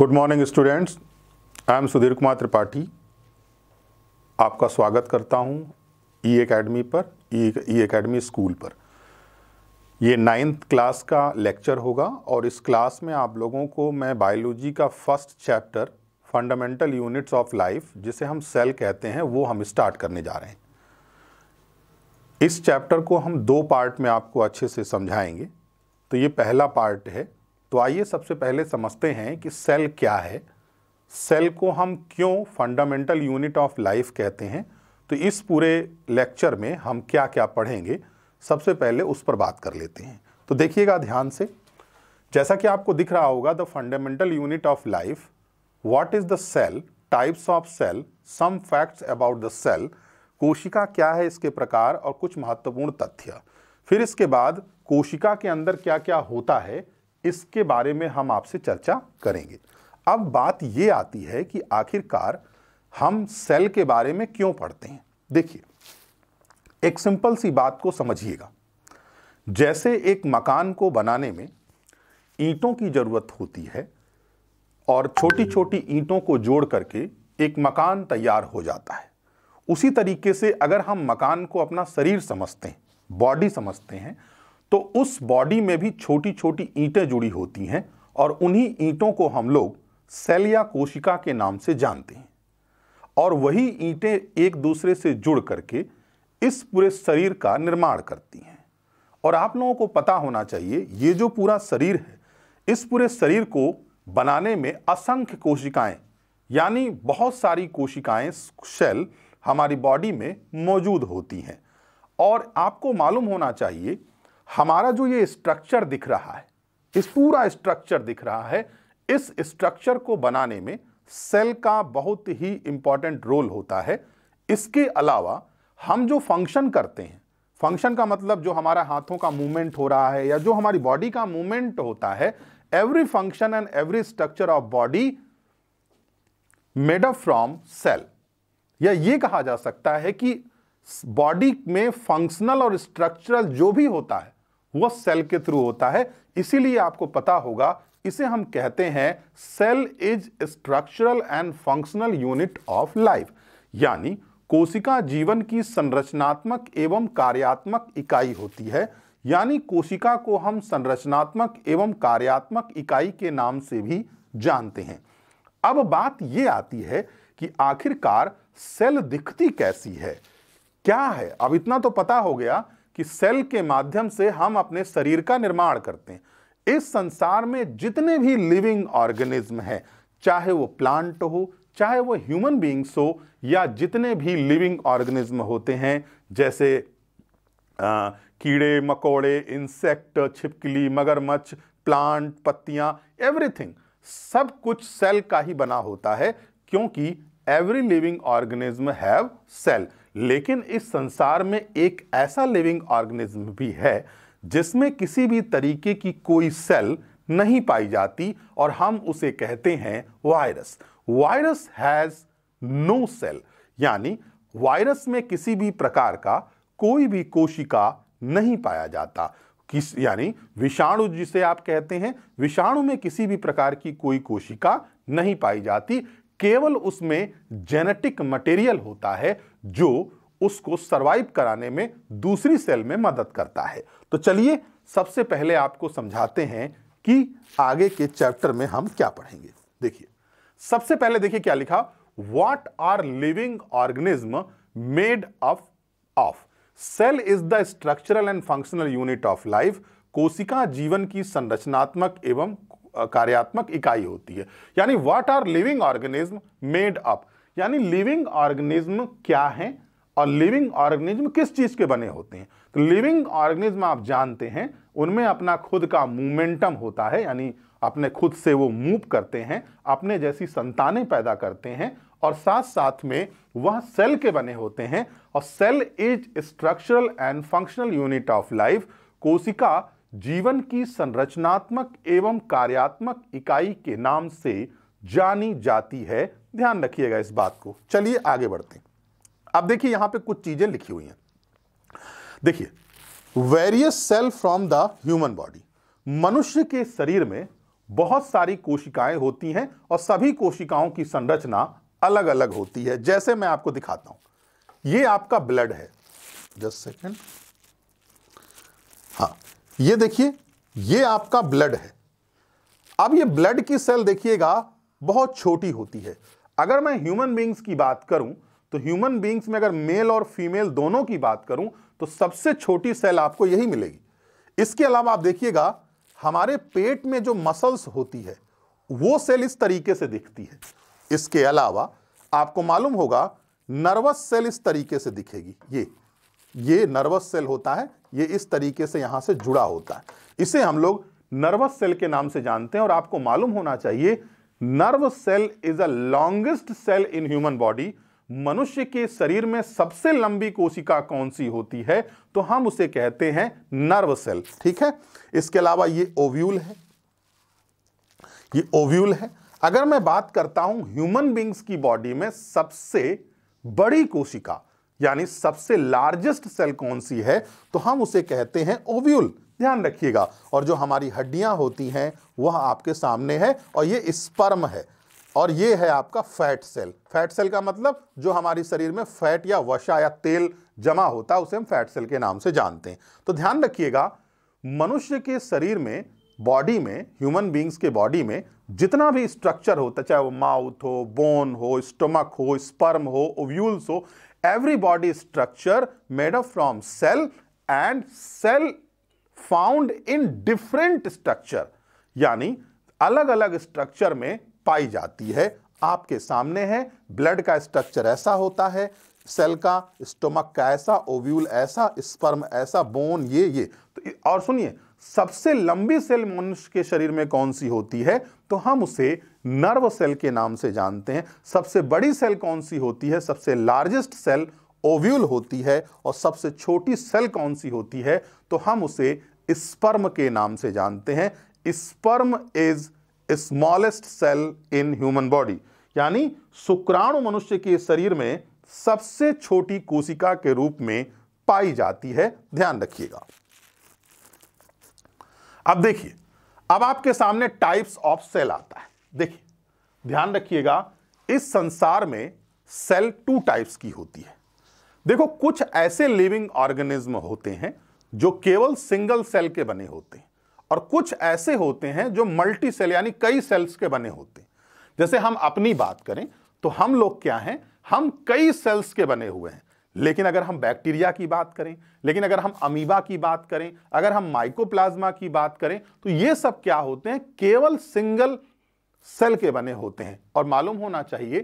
Good morning students I am Sudhir Kumar Tripathi आपका स्वागत करता हूँ ई एकेडमी पर ई एकेडमी स्कूल पर। ये नाइन्थ क्लास का लेक्चर होगा और इस क्लास में आप लोगों को मैं बायोलॉजी का first chapter fundamental units of life जिसे हम सेल कहते हैं, वो हम स्टार्ट करने जा रहे हैं। इस चैप्टर को हम दो पार्ट में आपको अच्छे से समझाएँगे। तो ये पहला पार्ट है तो आइए सबसे पहले समझते हैं कि सेल क्या है। सेल को हम क्यों फंडामेंटल यूनिट ऑफ़ लाइफ कहते हैं? तो इस पूरे लेक्चर में हम क्या क्या पढ़ेंगे, सबसे पहले उस पर बात कर लेते हैं। तो देखिएगा ध्यान से। जैसा कि आपको दिख रहा होगा, the fundamental unit of life, what is the cell, types of cell, some facts about the cell, कोशिका क्या है इसके प्रकार और कुछ महत्वपूर्ण तथ्य। फिर इसके बाद कोशिका के अंदर क्या क्या होता है इसके बारे में हम आपसे चर्चा करेंगे। अब बात ये आती है कि आखिरकार हम सेल के बारे में क्यों पढ़ते हैं? देखिए, एक सिंपल सी बात को समझिएगा। जैसे एक मकान को बनाने में ईंटों की ज़रूरत होती है और छोटी छोटी ईंटों को जोड़ करके एक मकान तैयार हो जाता है। उसी तरीके से अगर हम मकान को अपना शरीर समझते हैं, बॉडी समझते हैं तो उस बॉडी में भी छोटी छोटी ईंटें जुड़ी होती हैं और उन्हीं ईंटों को हम लोग सेल या कोशिका के नाम से जानते हैं। और वही ईंटें एक दूसरे से जुड़ करके इस पूरे शरीर का निर्माण करती हैं। और आप लोगों को पता होना चाहिए, ये जो पूरा शरीर है, इस पूरे शरीर को बनाने में असंख्य कोशिकाएँ, यानी बहुत सारी कोशिकाएँ सेल हमारी बॉडी में मौजूद होती हैं। और आपको मालूम होना चाहिए हमारा जो ये स्ट्रक्चर दिख रहा है, इस पूरा स्ट्रक्चर दिख रहा है, इस स्ट्रक्चर को बनाने में सेल का बहुत ही इंपॉर्टेंट रोल होता है। इसके अलावा हम जो फ़ंक्शन करते हैं फ़ंक्शन का मतलब जो हमारा हाथों का मूवमेंट हो रहा है या जो हमारी बॉडी का मूवमेंट होता है every function and every structure of body made up from cell या ये कहा जा सकता है कि बॉडी में फंक्शनल और स्ट्रक्चरल जो भी होता है वह सेल के थ्रू होता है। इसीलिए आपको पता होगा, इसे हम कहते हैं cell is structural and functional unit of life. यानी कोशिका जीवन की संरचनात्मक एवं कार्यात्मक इकाई होती है। यानी कोशिका को हम संरचनात्मक एवं कार्यात्मक इकाई के नाम से भी जानते हैं। अब बात यह आती है कि आखिरकार सेल दिखती कैसी है। क्या है? अब इतना तो पता हो गया कि सेल के माध्यम से हम अपने शरीर का निर्माण करते हैं। इस संसार में जितने भी लिविंग ऑर्गेनिज्म हैं चाहे वो प्लांट हो चाहे वो ह्यूमन बींग्स हो या जितने भी लिविंग ऑर्गेनिज्म होते हैं जैसे आ, कीड़े मकोड़े इंसेक्ट छिपकली मगरमच्छ प्लांट पत्तियाँ एवरीथिंग सब कुछ सेल का ही बना होता है क्योंकि every living organism have cell. लेकिन इस संसार में एक ऐसा लिविंग ऑर्गेनिज्म भी है जिसमें किसी भी तरीके की कोई सेल नहीं पाई जाती और हम उसे कहते हैं virus virus has no cell यानी वायरस में किसी भी प्रकार का कोई भी कोशिका नहीं पाया जाता. किस, यानी विषाणु जिसे आप कहते हैं, विषाणु में किसी भी प्रकार की कोई कोशिका नहीं पाई जाती. केवल उसमें जेनेटिक मटेरियल होता है जो उसको सरवाइव कराने में दूसरी सेल में मदद करता है। तो चलिए सबसे पहले आपको समझाते हैं कि आगे के चैप्टर में हम क्या पढ़ेंगे। देखिए, सबसे पहले देखिए क्या लिखा what are living organism made of of cell is the structural and functional unit of life कोशिका जीवन की संरचनात्मक एवं कार्यात्मक इकाई होती है। यानी what are living organism made up यानी लिविंग ऑर्गेनिज्म क्या है और लिविंग ऑर्गेनिज्म किस चीज़ के बने होते हैं? तो लिविंग ऑर्गेनिज्म आप जानते हैं, उनमें अपना खुद का मूवमेंटम होता है, यानी अपने खुद से वो मूव करते हैं, अपने जैसी संतानें पैदा करते हैं और साथ साथ में वह सेल के बने होते हैं और cell is structural and functional unit of life, कोशिका जीवन की संरचनात्मक एवं कार्यात्मक इकाई के नाम से जानी जाती है। ध्यान रखिएगा इस बात को। चलिए आगे बढ़ते हैं। अब देखिए यहाँ पे कुछ चीज़ें लिखी हुई हैं। देखिए various cell from the human body मनुष्य के शरीर में बहुत सारी कोशिकाएँ होती हैं और सभी कोशिकाओं की संरचना अलग अलग होती है। जैसे मैं आपको दिखाता हूँ। ये आपका ब्लड है। जस्ट सेकेंड हाँ ये देखिए, ये आपका ब्लड है। अब ये ब्लड की सेल देखिएगा, बहुत छोटी होती है। अगर मैं ह्यूमन बींग्स की बात करूँ तो ह्यूमन बींग्स में अगर मेल और फीमेल दोनों की बात करूँ तो सबसे छोटी सेल आपको यही मिलेगी। इसके अलावा आप देखिएगा, हमारे पेट में जो मसल्स होती है, वो सेल इस तरीके से दिखती है। इसके अलावा आपको मालूम होगा नर्वस सेल इस तरीके से दिखेगी। ये ये नर्वस सेल होता है, ये इस तरीके से यहाँ से जुड़ा होता है। इसे हम लोग नर्वस सेल के नाम से जानते हैं और आपको मालूम होना चाहिए nerve cell is a longest cell in human body. मनुष्य के शरीर में सबसे लंबी कोशिका कौन सी होती है? तो हम उसे कहते हैं नर्व सेल। ठीक है? इसके अलावा ये ओव्यूल है। ये ओव्यूल है। अगर मैं बात करता हूँ ह्यूमन बींग्स की बॉडी में सबसे बड़ी कोशिका, यानी सबसे लार्जेस्ट सेल कौन सी है तो हम उसे कहते हैं ओव्यूल। ध्यान रखिएगा। और जो हमारी हड्डियाँ होती हैं, वह आपके सामने है और ये स्पर्म है और ये है आपका फैट सेल। फैट सेल का मतलब जो हमारी शरीर में फैट या वशा या तेल जमा होता है, उसे हम फैट सेल के नाम से जानते हैं। तो ध्यान रखिएगा, मनुष्य के शरीर में, बॉडी में, ह्यूमन बींग्स के बॉडी में जितना भी स्ट्रक्चर होता है, चाहे वो माउथ हो, बोन हो, स्टमक हो, स्पर्म हो, ओव्यूल्स हो, every body structure made up from cell and cell found in different structure यानी अलग अलग स्ट्रक्चर में पाई जाती है। आपके सामने है ब्लड का स्ट्रक्चर ऐसा होता है सेल का स्टोमक का ऐसा ओव्यूल ऐसा स्पर्म ऐसा बोन ये ये। तो और सुनिए, सबसे लंबी सेल मनुष्य के शरीर में कौन सी होती है? तो हम उसे नर्व सेल के नाम से जानते हैं। सबसे बड़ी सेल कौन सी होती है? सबसे लार्जेस्ट सेल ओव्यूल होती है, और सबसे छोटी सेल कौन सी होती है? तो हम उसे स्पर्म के नाम से जानते हैं। Sperm is smallest cell in human body यानी शुक्राणु मनुष्य के शरीर में सबसे छोटी कोशिका के रूप में पाई जाती है। ध्यान रखिएगा। अब देखिए, अब आपके सामने टाइप्स ऑफ़ सेल आता है। देखिए, ध्यान रखिएगा, इस संसार में सेल टू टाइप्स की होती है। देखो, कुछ ऐसे लिविंग ऑर्गेनिज्म होते हैं जो केवल सिंगल सेल के बने होते हैं और कुछ ऐसे होते हैं जो मल्टी सेल यानी कई सेल्स के बने होते हैं। जैसे हम अपनी बात करें तो हम लोग क्या हैं? हम कई सेल्स के बने हुए हैं। लेकिन अगर हम बैक्टीरिया की बात करें, लेकिन अगर हम अमीबा की बात करें, अगर हम माइकोप्लाज्मा की बात करें तो ये सब क्या होते हैं? केवल सिंगल सेल के बने होते हैं। और मालूम होना चाहिए,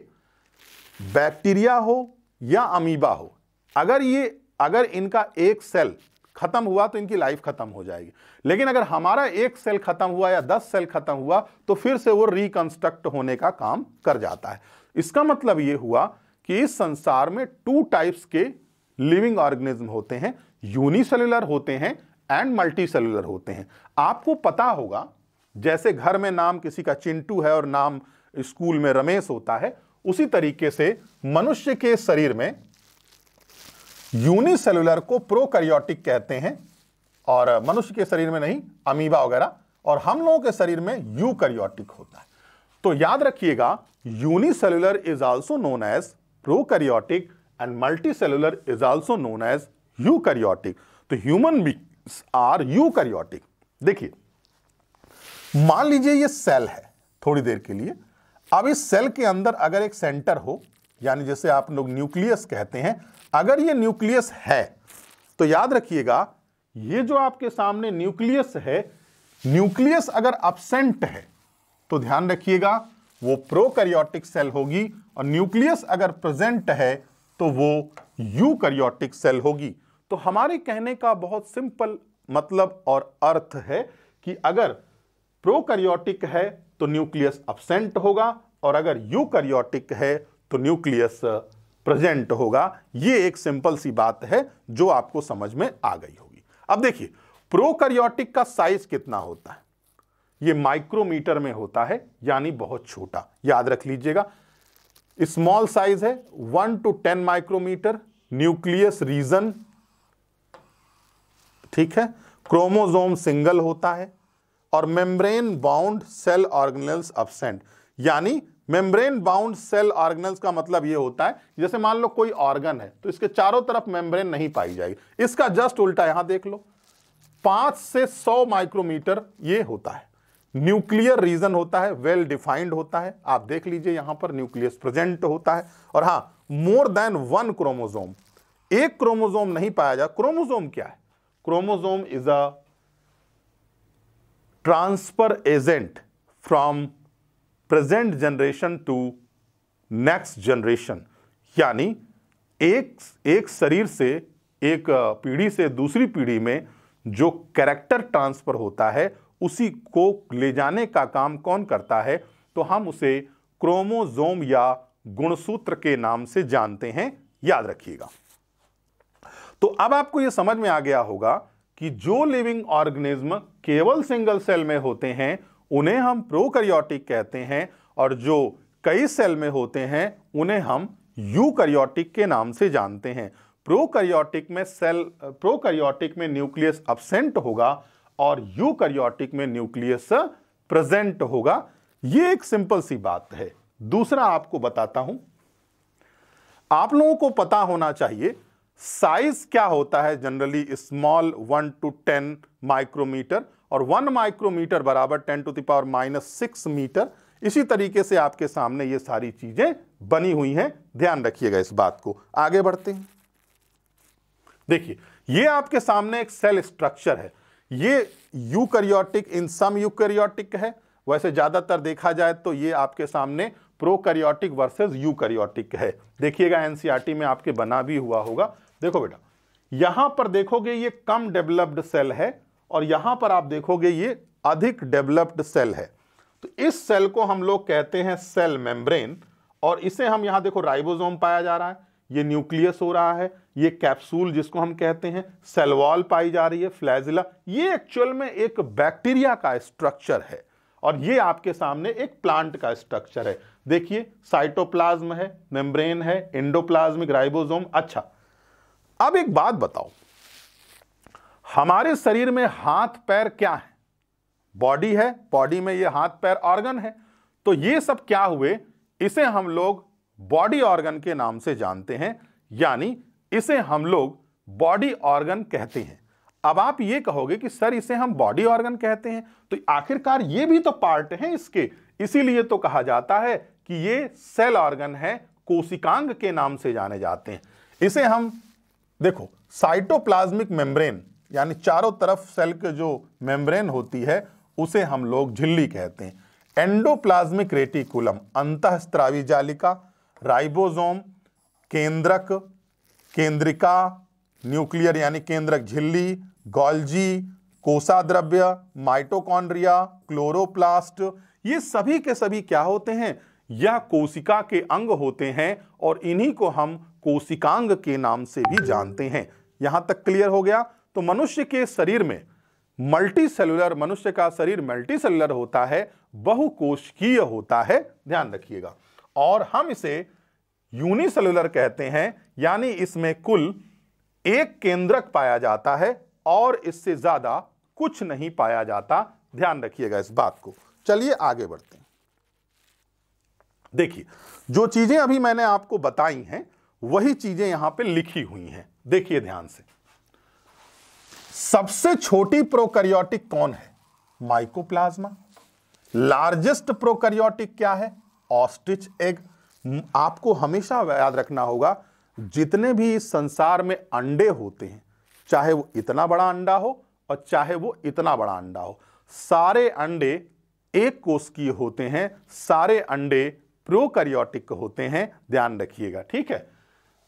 बैक्टीरिया हो या अमीबा हो, अगर ये, अगर इनका एक सेल खत्म हुआ तो इनकी लाइफ खत्म हो जाएगी। लेकिन अगर हमारा एक सेल खत्म हुआ या दस सेल खत्म हुआ तो फिर से वो रिकंस्ट्रक्ट होने का काम कर जाता है। इसका मतलब ये हुआ कि इस संसार में टू टाइप्स के लिविंग ऑर्गेनिज्म होते हैं यूनिसेलुलर होते हैं एंड मल्टी सेलुलर होते हैं। आपको पता होगा, जैसे घर में नाम किसी का चिंटू है और नाम स्कूल में रमेश होता है, उसी तरीके से मनुष्य के शरीर में यूनिसेलुलर को प्रोकैरियोटिक कहते हैं और मनुष्य के शरीर में नहीं अमीबा वगैरह, और हम लोगों के शरीर में यूकैरियोटिक होता है। तो याद रखिएगा unicellular is also known as prokaryotic and multicellular is also known as eukaryotic तो ह्यूमन बींग्स आर यूकैरियोटिक देखिए, मान लीजिए ये सेल है, थोड़ी देर के लिए। अब इस सेल के अंदर अगर एक सेंटर हो, यानी जैसे आप लोग न्यूक्लियस कहते हैं अगर ये न्यूक्लियस है तो याद रखिएगा, ये जो आपके सामने न्यूक्लियस है, न्यूक्लियस अगर अपसेंट है तो ध्यान रखिएगा, वो प्रोकैरियोटिक सेल होगी और न्यूक्लियस अगर प्रेजेंट है तो वो यूकैरियोटिक सेल होगी। तो हमारे कहने का बहुत सिंपल मतलब और अर्थ है कि अगर प्रोकैरियोटिक है तो न्यूक्लियस अपसेंट होगा और अगर यूकैरियोटिक है तो न्यूक्लियस प्रेजेंट होगा। ये एक सिंपल सी बात है जो आपको समझ में आ गई होगी। अब देखिए, प्रोकैरियोटिक का साइज़ कितना होता है? ये माइक्रोमीटर में होता है, यानी बहुत छोटा। याद रख लीजिएगा, स्मॉल साइज़ है, one two ten micrometer, nucleus region, ठीक है क्रोमोजोम सिंगल होता है, और membrane bound cell organelles absent यानी मेम्ब्रेन बाउंड सेल ऑर्गेनल्स का मतलब यह होता है जैसे मान लो कोई ऑर्गन है तो इसके चारों तरफ़ मेम्ब्रेन नहीं पाई जाएगी। इसका जस्ट उल्टा यहाँ देख लो। पाँच से सौ माइक्रोमीटर ये होता है। न्यूक्लियर रीजन होता है, वेल well डिफाइंड होता है। आप देख लीजिए यहाँ पर न्यूक्लियस प्रेजेंट होता है। और हाँ, मोर देन वन क्रोमोजोम एक क्रोमोजोम नहीं पाया जा क्रोमोजोम क्या है? Chromosome is a transfer agent from present generation to next generation, यानी एक एक शरीर से एक पीढ़ी से दूसरी पीढ़ी में जो कैरेक्टर ट्रांसफ़र होता है, उसी को ले जाने का काम कौन करता है? तो हम उसे क्रोमोजोम या गुणसूत्र के नाम से जानते हैं। याद रखिएगा। तो अब आपको यह समझ में आ गया होगा कि जो लिविंग ऑर्गेनिज्म केवल सिंगल सेल में होते हैं उन्हें हम प्रोकैरियोटिक कहते हैं और जो कई सेल में होते हैं, उन्हें हम यूकैरियोटिक के नाम से जानते हैं। प्रोकैरियोटिक में सेल प्रोकैरियोटिक में न्यूक्लियस अब्सेंट होगा और यूकैरियोटिक में न्यूक्लियस प्रेजेंट होगा। यह एक सिंपल सी बात है। दूसरा आपको बताता हूँ। आप लोगों को पता होना चाहिए साइज़ क्या होता है generally small one two ten micrometer और वन माइक्रोमीटर बराबर ten to the power minus six meter. इसी तरीके से आपके सामने ये सारी चीज़ें बनी हुई हैं। ध्यान रखिएगा इस बात को। आगे बढ़ते हैं। देखिए, ये आपके सामने एक सेल स्ट्रक्चर है। ये यूकैरियोटिक, इन सम यूकैरियोटिक है। वैसे ज़्यादातर देखा जाए तो ये आपके सामने प्रोकैरियोटिक वर्सेस यूकैरियोटिक है। देखिएगा, एनसीईआरटी में आपके बना भी हुआ होगा। देखो बेटा, यहाँ पर देखोगे ये कम डेवलप्ड सेल है। और यहाँ पर आप देखोगे ये अधिक डेवलप्ड सेल है। तो इस सेल को हम लोग कहते हैं सेल मेम्ब्रेन, और इसे हम यहाँ देखो राइबोसोम पाया जा रहा है, ये न्यूक्लियस हो रहा है, ये कैप्सूल जिसको हम कहते हैं सेलवॉल पाई जा रही है, फ्लैजिला, ये एक्चुअल में एक बैक्टीरिया का स्ट्रक्चर है, और ये आपके सामने एक प्लांट का स्ट्रक्चर है। देखिए, साइटोप्लाज्म है, मेम्ब्रेन है, इंडोप्लाज्मिक राइबोसोम अच्छा। अब एक बात बताओ हमारे शरीर में हाथ, पैर क्या है? बॉडी है बॉडी में ये हाथ, पैर ऑर्गन है। तो ये सब क्या हुए? इसे हम लोग बॉडी ऑर्गन के नाम से जानते हैं। यानी इसे हम लोग बॉडी ऑर्गन कहते हैं। अब आप ये कहोगे कि, सर, इसे हम बॉडी ऑर्गन कहते हैं। तो आखिरकार ये भी तो पार्ट है इसके। इसीलिए तो कहा जाता है कि ये सेल ऑर्गन है, कोशिकांग के नाम से जाने जाते हैं। इसे हम, देखो साइटोप्लाज्मिक मेम्ब्रेन यानी चारों तरफ़ सेल के जो मेम्ब्रेन होती है, उसे हम लोग झिल्ली कहते हैं। एंडोप्लाज्मिक रेटिकुलम अंतस्त्रावी जालिका, राइबोसोम, केंद्रक, केंद्रिका, न्यूक्लियर यानी केंद्रक झिल्ली, गॉल्जी कोसा द्रव्य माइटोकॉन्ड्रिया, क्लोरोप्लास्ट, ये सभी के सभी क्या होते हैं? यह कोशिका के अंग होते हैं और इन्हीं को हम कोशिकांग के नाम से भी जानते हैं। यहाँ तक क्लियर हो गया। तो मनुष्य के शरीर में मल्टी सेलुलर मनुष्य का शरीर मल्टी सेलुलर होता है बहुकोशिकीय होता है, ध्यान रखिएगा। और हम इसे यूनिसेलुलर कहते हैं, यानी इसमें कुल एक केंद्रक पाया जाता है और इससे ज़्यादा कुछ नहीं पाया जाता। ध्यान रखिएगा इस बात को। चलिए आगे बढ़ते हैं। देखिए, जो चीज़ें अभी मैंने आपको बताई हैं, वही चीज़ें यहाँ पे लिखी हुई हैं। देखिए ध्यान से। सबसे छोटी प्रोकैरियोटिक कौन है? माइकोप्लाज्मा। लार्जेस्ट प्रोकैरियोटिक क्या है? Ostrich egg. आपको हमेशा याद रखना होगा, जितने भी इस संसार में अंडे होते हैं, चाहे वो इतना बड़ा अंडा हो और चाहे वो इतना बड़ा अंडा हो, सारे अंडे एक कोष की होते हैं, सारे अंडे प्रोकैरियोटिक होते हैं। ध्यान रखिएगा, ठीक है?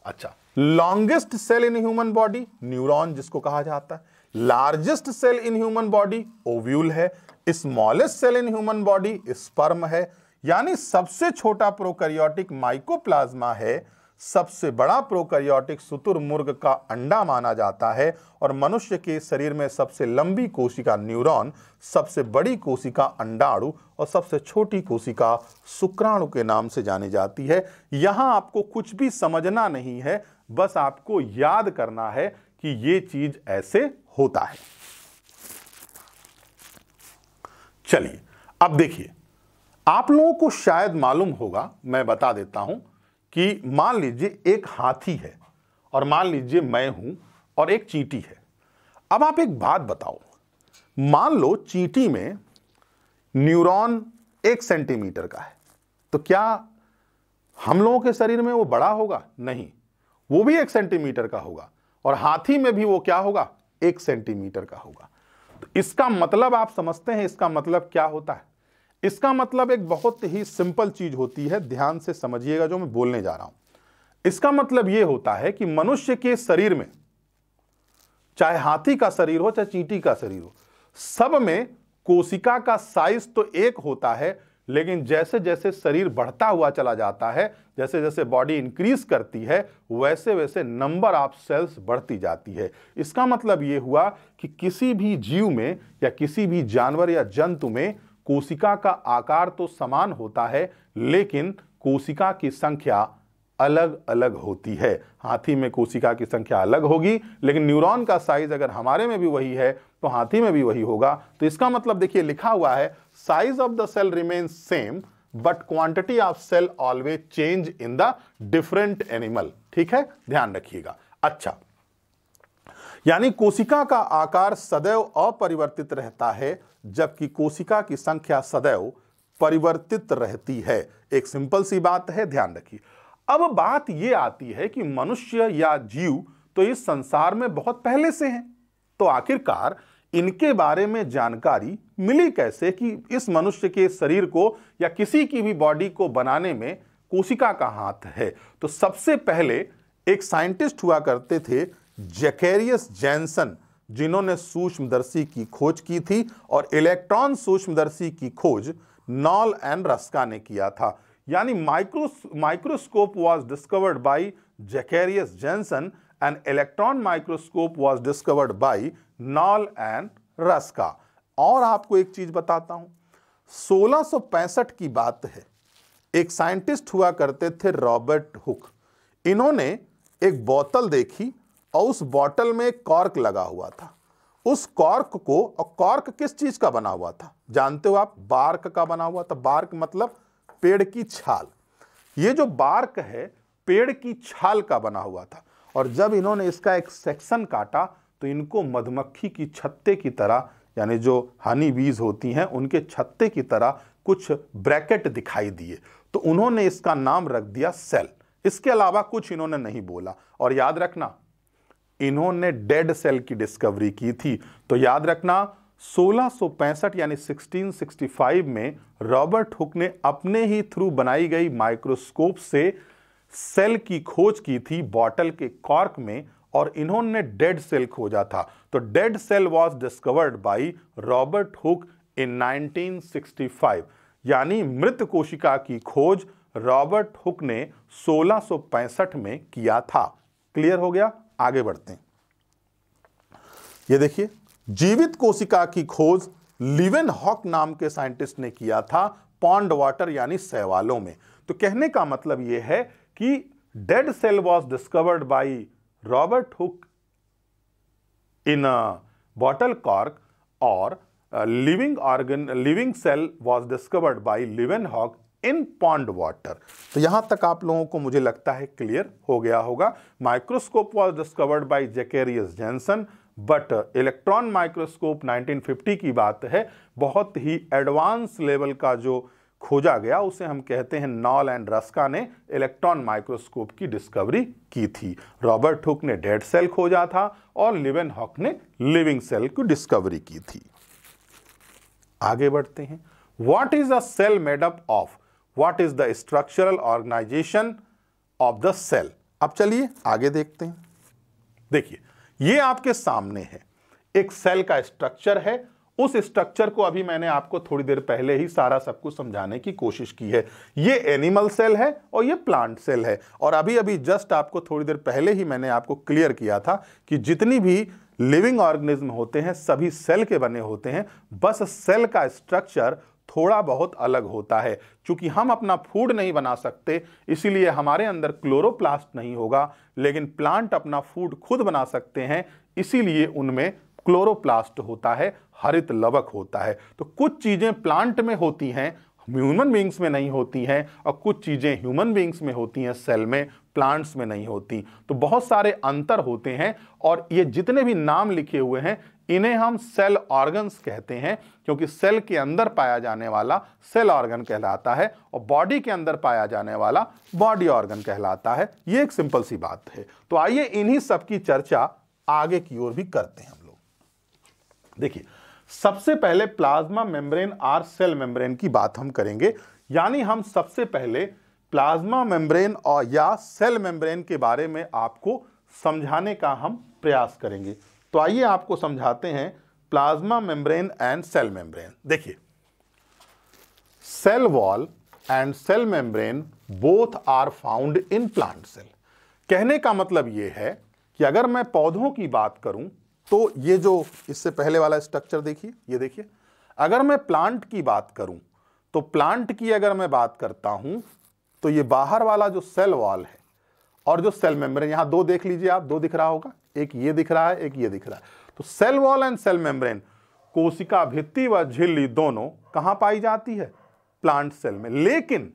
अच्छा longest cell in human body neuron जिसको कहा जाता है। Largest cell in human body, ovule है। Smallest cell in human body, sperm है। यानी सबसे छोटा प्रोकैरियोटिक माइकोप्लाज्मा है। सबसे बड़ा प्रोकैरियोटिक शुतुरमुर्ग का अंडा माना जाता है और मनुष्य के शरीर में सबसे लंबी कोशिका न्यूरॉन, सबसे बड़ी कोशिका अंडाणु और सबसे छोटी कोशिका शुक्राणु के नाम से जानी जाती है। यहाँ आपको कुछ भी समझना नहीं है, बस आपको याद करना है कि ये चीज़ ऐसे होता है। चलिए, अब देखिए, आप लोगों को शायद मालूम होगा, मैं बता देता हूँ कि मान लीजिए एक हाथी है और मान लीजिए मैं हूँ और एक चींटी है। अब आप एक बात बताओ, मान लो चींटी में न्यूरॉन एक सेंटीमीटर का है तो क्या हम लोगों के शरीर में वो बड़ा होगा? नहीं, वो भी एक सेंटीमीटर का होगा और हाथी में भी वो क्या होगा? एक सेंटीमीटर का होगा। तो इसका मतलब आप समझते हैं, इसका मतलब क्या होता है? इसका मतलब एक बहुत ही सिंपल चीज़ होती है, ध्यान से समझिएगा जो मैं बोलने जा रहा हूँ। इसका मतलब यह होता है कि मनुष्य के शरीर में, चाहे हाथी का शरीर हो, चाहे चींटी का शरीर हो, सब में कोशिका का साइज़ तो एक होता है लेकिन जैसे जैसे शरीर बढ़ता हुआ चला जाता है, जैसे जैसे बॉडी इंक्रीज करती है, वैसे वैसे नंबर ऑफ़ सेल्स बढ़ती जाती है। इसका मतलब ये हुआ कि किसी भी जीव में या किसी भी जानवर या जंतु में कोशिका का आकार तो समान होता है, लेकिन कोशिका की संख्या अलग अलग होती है। हाथी में कोशिका की संख्या अलग होगी, लेकिन न्यूरॉन का साइज़ अगर हमारे में भी वही है तो हाथी में भी वही होगा। तो इसका मतलब देखिए, लिखा हुआ है size of the cell remain same but quantity of cell always change in the different animal ठीक है? ध्यान रखिएगा। अच्छा। यानी कोशिका का आकार सदैव अपरिवर्तित रहता है, जबकि कोशिका की संख्या सदैव परिवर्तित रहती है। एक सिंपल सी बात है, ध्यान रखिए। अब बात यह आती है कि मनुष्य या जीव तो इस संसार में बहुत पहले से हैं। तो आखिरकार इनके बारे में जानकारी मिली कैसे कि इस मनुष्य के शरीर को या किसी की भी बॉडी को बनाने में कोशिका का हाथ है। तो सबसे पहले एक साइंटिस्ट हुआ करते थे, जैकेरियस जैनसन, जिन्होंने सूक्ष्मदर्शी की खोज की थी और इलेक्ट्रॉन सूक्ष्मदर्शी की खोज नॉल एंड रस्का ने किया था। यानी micro microscope was discovered by Zacharias Janssen and electron microscope was discovered by Knoll and Ruska और आपको एक चीज़ बताता हूँ। 1665 की बात है। एक साइंटिस्ट हुआ करते थे रॉबर्ट हुक। इन्होंने एक बोतल देखी और उस बोतल में कॉर्क लगा हुआ था। उस कॉर्क को, और कॉर्क किस चीज़ का बना हुआ था? जानते हो आप? बार्क का बना हुआ था। बार्क मतलब पेड़ की छाल। ये जो बार्क है, पेड़ की छाल का बना हुआ था। और जब इन्होंने इसका एक सेक्शन काटा तो इनको मधुमक्खी की छत्ते की तरह, यानी जो हनी बीज होती हैं, उनके छत्ते की तरह कुछ ब्रैकेट दिखाई दिए। तो उन्होंने इसका नाम रख दिया सेल। इसके अलावा कुछ इन्होंने नहीं बोला। और याद रखना, इन्होंने डेड सेल की डिस्कवरी की थी। तो याद रखना 1665 यानी 1665 में रॉबर्ट हुक ने अपने ही थ्रू बनाई गई माइक्रोस्कोप से सेल की खोज की थी बॉटल के कॉर्क में और इन्होंने डेड सेल खोजा था। तो dead cell was discovered by Robert Hooke in 1965 यानी मृत कोशिका की खोज रॉबर्ट हुक ने 1665 में किया था। क्लियर हो गया? आगे बढ़ते हैं। ये देखिए जीवित कोशिका की खोज लिवेन हॉक नाम के साइंटिस्ट ने किया था पॉन्ड वाटर यानी सैवालों में। तो कहने का मतलब यह है कि dead cell was discovered by Robert Hooke in bottle cork और living organ, living cell was discovered by Leeuwenhoek in pond water. तो यहाँ तक आप लोगों को मुझे लगता है क्लियर हो गया होगा। Microscope was discovered by Zacharias Janssen. But electron microscope 1950 की बात है, बहुत ही एडवांस लेवल का जो खोजा गया, उसे हम कहते हैं नॉल एंड रस्का ने इलेक्ट्रॉन माइक्रोस्कोप की डिस्कवरी की थी। रॉबर्ट हुक ने डेड सेल खोजा था और लिवेन हॉक ने लिविंग सेल की डिस्कवरी की थी। आगे बढ़ते हैं। What is a cell made up of what is the structural organisation of the cell अब चलिए आगे देखते हैं। देखिए ये आपके सामने है। एक सेल का स्ट्रक्चर है। उस स्ट्रक्चर को अभी मैंने आपको थोड़ी देर पहले ही सारा सब कुछ समझाने की कोशिश की है। ये एनिमल सेल है और ये प्लांट सेल है। और अभी अभी जस्ट आपको थोड़ी देर पहले ही मैंने आपको क्लियर किया था कि जितनी भी लिविंग ऑर्गेनिज्म होते हैं, सभी सेल के बने होते हैं। बस सेल का स्ट्रक्चर थोड़ा बहुत अलग होता है। क्योंकि हम अपना फ़ूड नहीं बना सकते, इसीलिए हमारे अंदर क्लोरोप्लास्ट नहीं होगा, लेकिन प्लांट अपना फ़ूड खुद बना सकते हैं, इसीलिए उनमें क्लोरोप्लास्ट होता है, हरित लवक होता है। तो कुछ चीज़ें प्लांट में होती हैं, ह्यूमन बींग्स में नहीं होती हैं, और कुछ चीज़ें ह्यूमन बींग्स में होती हैं, सेल में, प्लांट्स में नहीं होती। तो बहुत सारे अंतर होते हैं, और ये जितने भी नाम लिखे हुए हैं इन्हें हम सेल ऑर्गन्स कहते हैं, क्योंकि सेल के अंदर पाया जाने वाला सेल ऑर्गन कहलाता है और बॉडी के अंदर पाया जाने वाला बॉडी ऑर्गन कहलाता है। ये एक सिंपल सी बात है। तो आइए इन्हीं सब की चर्चा आगे की ओर भी करते हैं हम लोग। देखिए, सबसे पहले प्लाज्मा मेम्ब्रेन और सेल मेम्ब्रेन की बात हम करेंगे। यानी हम सबसे पहले प्लाज्मा मेम्ब्रेन और या सेल मेम्ब्रेन के बारे में आपको समझाने का हम प्रयास करेंगे। तो आइए आपको समझाते हैं plasma membrane and cell membrane. देखिए, cell wall and cell membrane both are found in plant cell. कहने का मतलब यह है कि अगर मैं पौधों की बात करूँ तो ये जो इससे पहले वाला स्ट्रक्चर देखिए, ये देखिए। अगर मैं प्लांट की बात करूँ तो प्लांट की अगर मैं बात करता हूँ तो ये बाहर वाला जो सेल वॉल है और जो सेल मेम्ब्रेन यहाँ दो देख लीजिए आप, दो दिख रहा होगा। एक ये दिख रहा है, एक ये दिख रहा है। तो cell wall and cell membrane कोशिका भित्ति व झिल्ली दोनों कहाँ पाई जाती है? प्लांट सेल में। लेकिन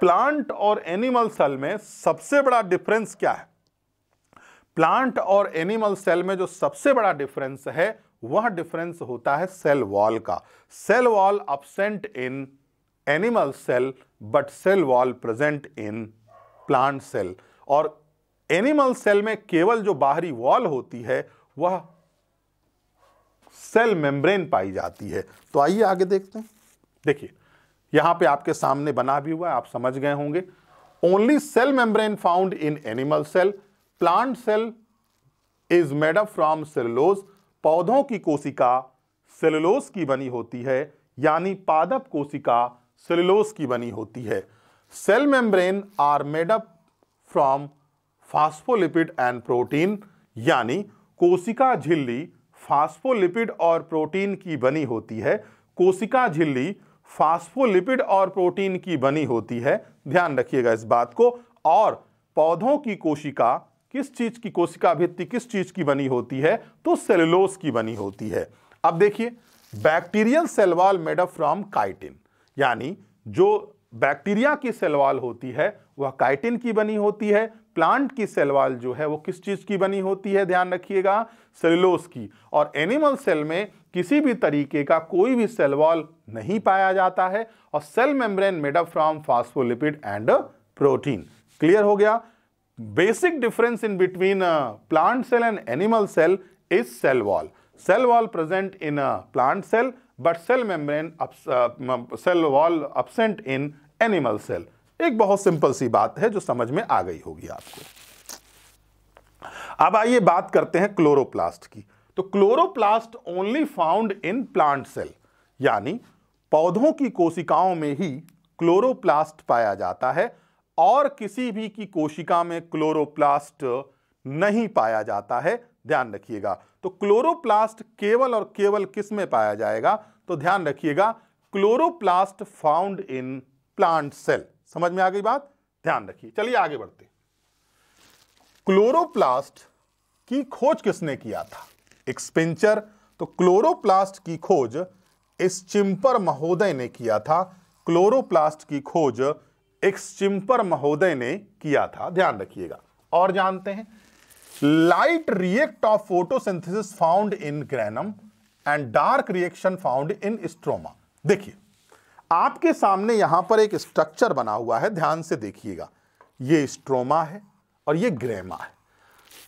प्लांट और एनिमल सेल में सबसे बड़ा डिफरेंस क्या है? प्लांट और एनिमल सेल में जो सबसे बड़ा डिफरेंस है, वह डिफरेंस होता है सेल वॉल का। Cell wall absent in animal cell but cell wall present in plant cell और एनिमल सेल में केवल जो बाहरी वॉल होती है, वह सेल मेम्ब्रेन पाई जाती है। तो आइए आगे देखते हैं। देखिए, यहाँ पे आपके सामने बना भी हुआ है, आप समझ गए होंगे। Only cell membrane found in animal cell plant cell is made up from cellulose पौधों की कोशिका सेलुलोज की बनी होती है, यानी पादप कोशिका सेलुलोज की बनी होती है। Cell membrane are made up from phospholipid and protein, यानी कोशिका झिल्ली फास्फोलिपिड और प्रोटीन की बनी होती है। कोशिका झिल्ली फास्फोलिपिड और प्रोटीन की बनी होती है। ध्यान रखिएगा इस बात को। और पौधों की कोशिका, किस चीज़ की कोशिका भित्ति किस चीज़ की बनी होती है? तो सेलुलोज की बनी होती है। अब देखिए, bacterial cell wall made up from chitin, यानी जो बैक्टीरिया की सेलवाल होती है, वह काइटिन की बनी होती है प्लांट की सेलवाल जो है वो किस चीज़ की बनी होती है? ध्यान रखिएगा सेलोस की। और एनिमल सेल में किसी भी तरीके का कोई भी सेलवॉल नहीं पाया जाता है और cell membrane made up from phospholipid and protein. Clear हो गया? Basic difference in between plant cell and animal cell is cell wall cell wall present in plant cell, but cell membrane cell wall absent in animal cell. एक बहुत simple सी बात है जो समझ में आ गई होगी आपको। अब आइए बात करते हैं क्लोरोप्लास्ट की। तो chloroplast only found in plant cell यानी पौधों की कोशिकाओं में ही क्लोरोप्लास्ट पाया जाता है और किसी भी की कोशिका में क्लोरोप्लास्ट नहीं पाया जाता है। ध्यान रखिएगा तो क्लोरोप्लास्ट केवल और केवल किसमें पाया जाएगा? तो ध्यान रखिएगा, chloroplast found in plant cell समझ में आ गई बात? ध्यान रखिए। चलिए आगे बढ़ते क्लोरोप्लास्ट की खोज किसने किया था? एक्सपेंचर तो क्लोरोप्लास्ट की खोज इस चिंपर महोदय ने किया था। क्लोरोप्लास्ट की खोज एक्सचिम्पर महोदय ने किया था। ध्यान रखिएगा। और जानते हैं? Light react of photosynthesis found in granum and dark reaction found in stroma. देखिए आपके सामने यहाँ पर एक स्ट्रक्चर बना हुआ है, ध्यान से देखिएगा। ये स्ट्रोमा है और ये ग्रेमा है।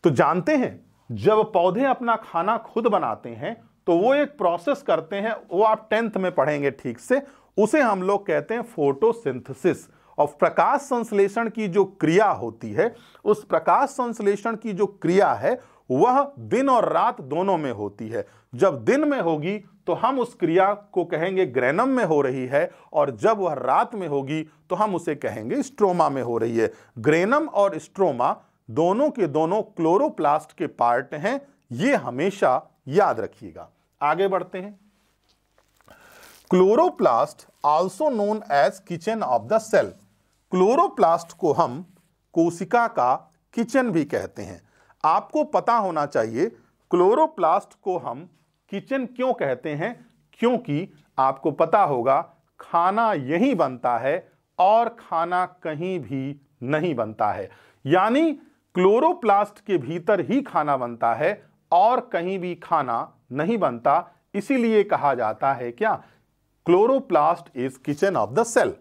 तो जानते हैं, जब पौधे अपना खाना खुद बनाते हैं तो वो एक प्रोसेस करते हैं, वो आप टेंथ में पढ़ेंगे ठीक से, उसे हम लोग कहते हैं फोटोसिंथेसिस और प्रकाश संश्लेषण की जो क्रिया होती है, उस प्रकाश संश्लेषण की जो क्रिया है वह दिन और रात दोनों में होती है। जब दिन में होगी तो हम उस क्रिया को कहेंगे ग्रेनम में हो रही है, और जब वह रात में होगी तो हम उसे कहेंगे स्ट्रोमा में हो रही है। ग्रेनम और स्ट्रोमा दोनों के दोनों क्लोरोप्लास्ट के पार्ट हैं, ये हमेशा याद रखिएगा। आगे बढ़ते हैं। Chloroplast also known as kitchen of the cell chloroplast को हम कोशिका का किचन भी कहते हैं। आपको पता होना चाहिए, क्लोरोप्लास्ट को हम किचन क्यों कहते हैं? क्योंकि आपको पता होगा, खाना यही बनता है और खाना कहीं भी नहीं बनता है। यानी क्लोरोप्लास्ट के भीतर ही खाना बनता है और कहीं भी खाना नहीं बनता। इसीलिए कहा जाता है क्या? Chloroplast is kitchen of the cell.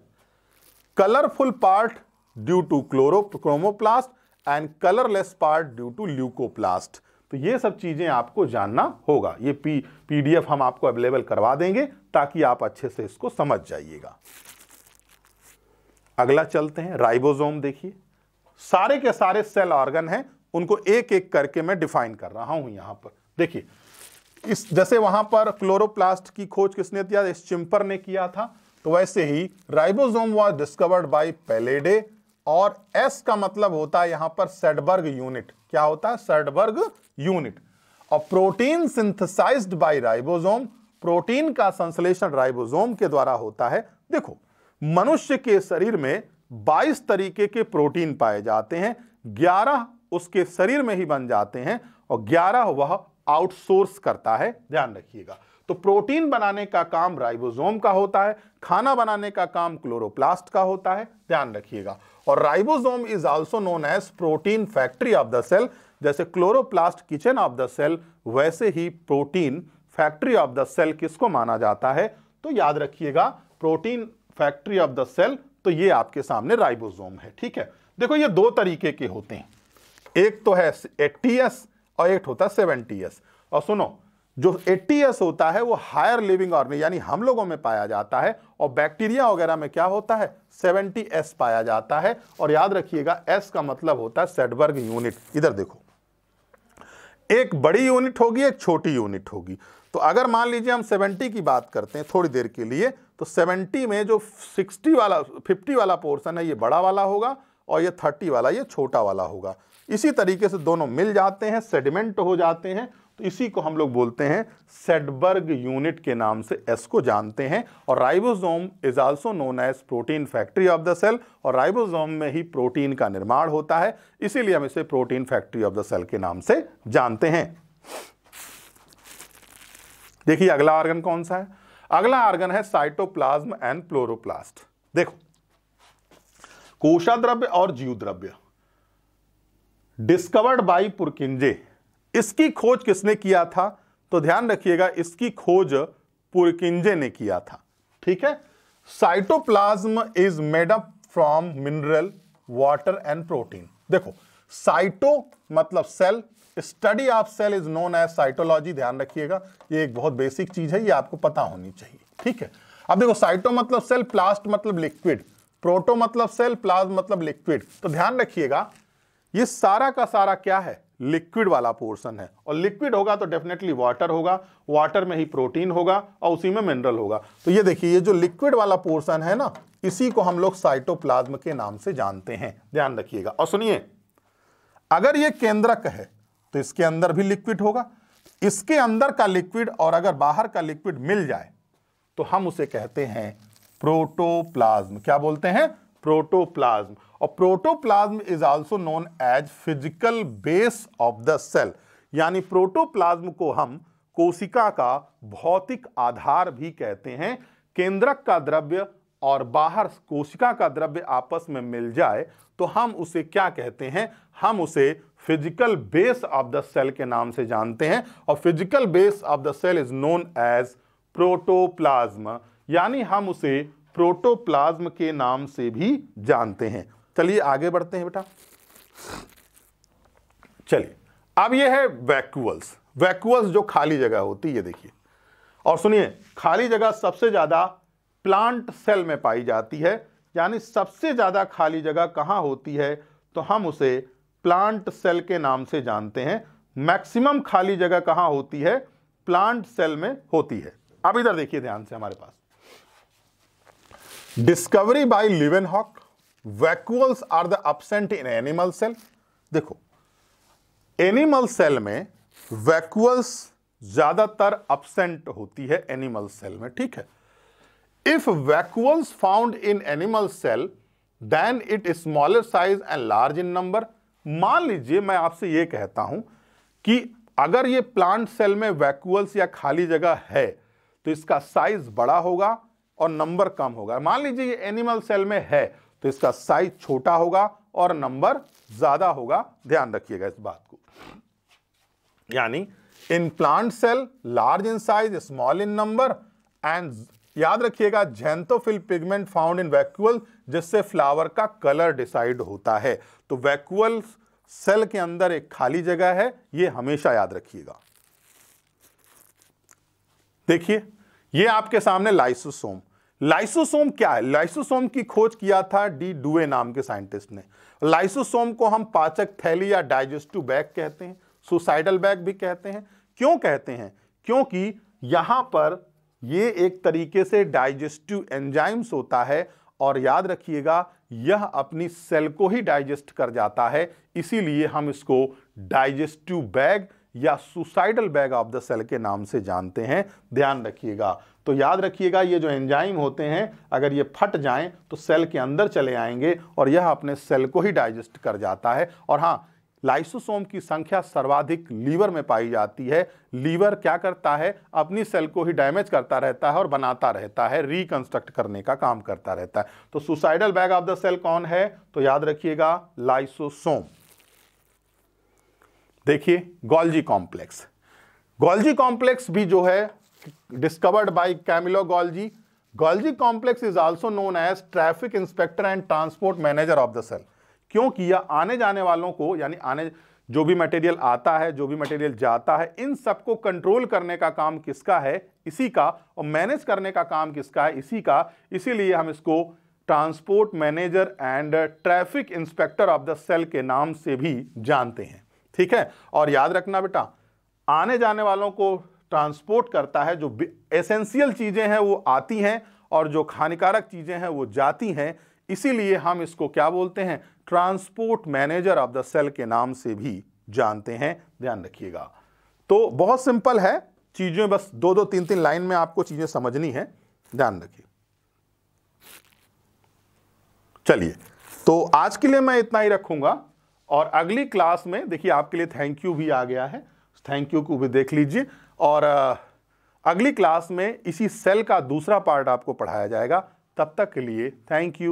Colourful part due to chloro, chromoplast and colourless part due to leucoplast तो ये सब चीज़ें आपको जानना होगा। ये पी पीडीएफ हम आपको अवेलेबल करवा देंगे ताकि आप अच्छे से इसको समझ जाइएगा। अगला चलते हैं राइबोसोम देखिए। सारे के सारे सेल ऑर्गन हैं, उनको एक एक करके मैं डिफाइन कर रहा हूँ यहाँ पर। देखिए, इस, जैसे वहाँ पर क्लोरोप्लास्ट की खोज किसने किया इस चिंपर ने किया था। तो वैसे ही ribosome was discovered by Palade और एस का मतलब होता है यहाँ पर सेडबर्ग यूनिट क्या होता है? सेडबर्ग यूनिट और protein synthesised by ribosome protein का संश्लेषण राइबोसोम के द्वारा होता है। देखो, मनुष्य के शरीर में 22 तरीके के प्रोटीन पाए जाते हैं 11 उसके शरीर में ही बन जाते हैं और 11 वह आउटसोर्स करता है। ध्यान रखिएगा। तो प्रोटीन बनाने का काम राइबोसोम का होता है, खाना बनाने का काम क्लोरोप्लास्ट का होता है, ध्यान रखिएगा। और ribosome is also known as protein factory of the cell जैसे chloroplast kitchen of the cell वैसे ही protein factory of the cell किसको माना जाता है? तो याद रखिएगा protein factory of the cell तो ये आपके सामने राइबोसोम है, ठीक है? देखो, ये दो तरीके के होते हैं। एक तो है एटीएस और एक होता है सेवेंटी और सुनो जो 80 होता है, वो हायर लिविंग ऑर्गेनिज्म यानी हम लोगों में पाया जाता है, और बैक्टीरिया वगैरह में क्या होता है? 70 एस पाया जाता है, और याद रखिएगा एस का मतलब होता है सेडबर्ग यूनिट इधर देखो। एक बड़ी यूनिट होगी, एक छोटी यूनिट होगी। तो अगर मान लीजिए हम 70 की बात करते हैं थोड़ी देर के लिए तो 70 में जो 60 वाला 50 वाला पोर्शन है, ये बड़ा वाला होगा, और ये 30 वाला, ये छोटा वाला होगा। इसी तरीके से दोनों मिल जाते हैं सेडिमेंट हो जाते हैं तो इसी को हम लोग बोलते हैं सेडबर्ग यूनिट के नाम से एस को जानते हैं। और ribosome is also known as protein factory of the cell और राइबोसोम में ही प्रोटीन का निर्माण होता है, इसीलिए हम इसे protein factory of the cell के नाम से जानते हैं। देखिए अगला ऑर्गन कौन सा है? अगला ऑर्गन है साइटोप्लाज्म एंड प्लोरोप्लास्ट देखो कोशा द्रव्य और जीव द्रव्य डिस्कवर्ड बाई पुरकिंजे इसकी खोज किसने किया था? तो ध्यान रखिएगा, इसकी खोज पुरकिंजे ने किया था। ठीक है? Cytoplasm is made up from mineral water and protein देखो साइटो मतलब cell study of cell is known as cytology ध्यान रखिएगा। ये एक बहुत बेसिक चीज़ है, ये आपको पता होनी चाहिए। ठीक है? अब देखो साइटो मतलब सेल प्लास्ट मतलब लिक्विड प्रोटो मतलब सेल प्लाज्म मतलब लिक्विड तो ध्यान रखिएगा, ये सारा का सारा क्या है? लिक्विड वाला पोर्शन है। और लिक्विड होगा तो डेफिनेटली वाटर होगा, वाटर में ही प्रोटीन होगा और उसी में मिनरल होगा। तो ये देखिए, ये जो लिक्विड वाला पोर्शन है ना, इसी को हम लोग साइटोप्लाज्म के नाम से जानते हैं। ध्यान रखिएगा। और सुनिए, अगर ये केंद्रक है तो इसके अंदर भी लिक्विड होगा। इसके अंदर का लिक्विड और अगर बाहर का लिक्विड मिल जाए तो हम उसे कहते हैं प्रोटोप्लाज्म। क्या बोलते हैं? प्रोटोप्लाज्म। और protoplasm is also known as physical base of the cell यानी प्रोटोप्लाज्म को हम कोशिका का भौतिक आधार भी कहते हैं। केंद्रक का द्रव्य और बाहर कोशिका का द्रव्य आपस में मिल जाए तो हम उसे क्या कहते हैं? हम उसे physical base of the cell के नाम से जानते हैं। और physical base of the cell is known as protoplasm यानी हम उसे प्रोटोप्लाज्म के नाम से भी जानते हैं। चलिए आगे बढ़ते हैं बेटा। चलिए, अब यह है वैक्यूअल्स वैक्यूअल्स जो खाली जगह होती है देखिए। और सुनिए, खाली जगह सबसे ज़्यादा प्लांट सेल में पाई जाती है। यानी सबसे ज़्यादा खाली जगह कहाँ होती है तो हम उसे प्लांट सेल के नाम से जानते हैं। मैक्सिमम खाली जगह कहाँ होती है प्लांट सेल में होती है। अब इधर देखिए ध्यान से हमारे पास। Discovery by Leeuwenhoek vacuoles are the absent in animal cell देखो एनिमल सेल में वैक्यूल्स ज़्यादातर अपसेंट होती है एनिमल सेल में, ठीक है? If vacuoles found in animal cell then it smaller size and large in number मान लीजिए, मैं आपसे यह कहता हूँ कि अगर ये प्लांट सेल में वैक्यूल्स या खाली जगह है तो इसका साइज़ बड़ा होगा और नंबर कम होगा। मान लीजिए ये एनिमल सेल में है तो इसका साइज़ छोटा होगा और नंबर ज़्यादा होगा। ध्यान रखिएगा इस बात को। यानी in plant cell large in size small in number and याद रखिएगा xanthophyll pigment found in vacuole जिससे फ्लावर का कलर डिसाइड होता है। तो वैक्यूअल सेल के अंदर एक खाली जगह है यह हमेशा याद रखिएगा। देखिए, ये आपके सामने लाइसोसोम लाइसोसोम क्या है? लाइसोसोम की खोज किया था डी डुए नाम के साइंटिस्ट ने। लाइसोसोम को हम पाचक थैली या डाइजेस्टिव बैग कहते हैं, सुसाइडल बैग भी कहते हैं। क्यों कहते हैं? क्योंकि यहाँ पर ये एक तरीके से डाइजेस्टिव एंजाइम्स होता है और याद रखिएगा, यह अपनी सेल को ही डाइजेस्ट कर जाता है, इसीलिए हम इसको डाइजेस्टिव बैग या suicidal bag of the cell के नाम से जानते हैं। ध्यान रखिएगा तो याद रखिएगा, ये जो एंजाइम होते हैं, अगर ये फट जाएँ तो सेल के अंदर चले आएँगे और यह अपने सेल को ही डाइजेस्ट कर जाता है। और हाँ लाइसोसोम की संख्या सर्वाधिक लीवर में पाई जाती है। लीवर क्या करता है? अपनी सेल को ही डैमेज करता रहता है और बनाता रहता है, रिकंस्ट्रक्ट करने का काम करता रहता है। तो suicidal bag of the cell कौन है? तो याद रखिएगा, लाइसोसोम। देखिए, गोल्जी कॉम्प्लेक्स। गोल्जी कॉम्प्लेक्स भी जो है discovered by Camillo Golgi Golgi complex is also known as traffic inspector and transport manager of the cell क्योंकि यह आने जाने वालों को, यानी आने, जो भी मटेरियल आता है, जो भी मटेरियल जाता है, इन सबको कंट्रोल करने का काम किसका है? इसी का, और मैनेज करने का काम किसका है? इसी का। इसीलिए हम इसको transport manager and traffic inspector of the cell के नाम से भी जानते हैं। ठीक है? और याद रखना बेटा, आने जाने वालों को ट्रांसपोर्ट करता है, जो एसेंशियल चीज़ें हैं वो आती हैं और जो हानिकारक चीज़ें हैं वो जाती हैं। इसीलिए हम इसको क्या बोलते हैं? Transport manager of the cell के नाम से भी जानते हैं। ध्यान रखिएगा। तो बहुत सिंपल है, चीज़ें बस दो दो तीन तीन लाइन में आपको चीज़ें समझनी है। ध्यान रखिए। चलिए तो आज के लिए मैं इतना ही रखूँगा और अगली क्लास में, देखिए आपके लिए थैंक यू भी आ गया है। थैंक यू को भी देख लीजिए। और अगली क्लास में इसी सेल का दूसरा पार्ट आपको पढ़ाया जाएगा। तब तक के लिए थैंक यू।